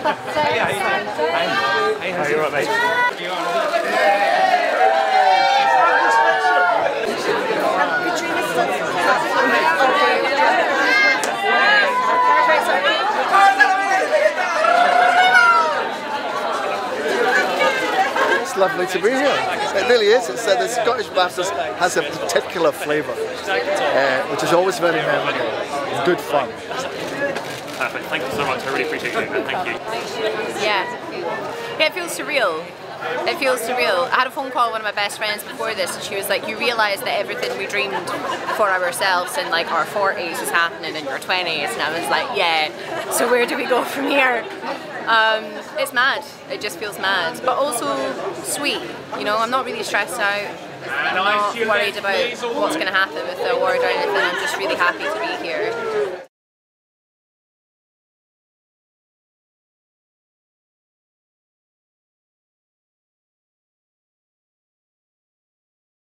Hey, how you right, mate? It's lovely to be here. It really is. It's, uh, the Scottish Baftas has a particular flavour, uh, which is always very memorable and good fun. Perfect. Thank you so much. I really appreciate you. Thank you. Yeah. Yeah, it feels surreal. It feels surreal. I had a phone call with one of my best friends before this, and she was like, "You realise that everything we dreamed for ourselves in like our 40s is happening in your 20s," and I was like, "Yeah." So where do we go from here? Um, it's mad. It just feels mad, but also sweet. You know, I'm not really stressed out. I'm not worried about what's going to happen with the award or anything. I'm just really happy to be here.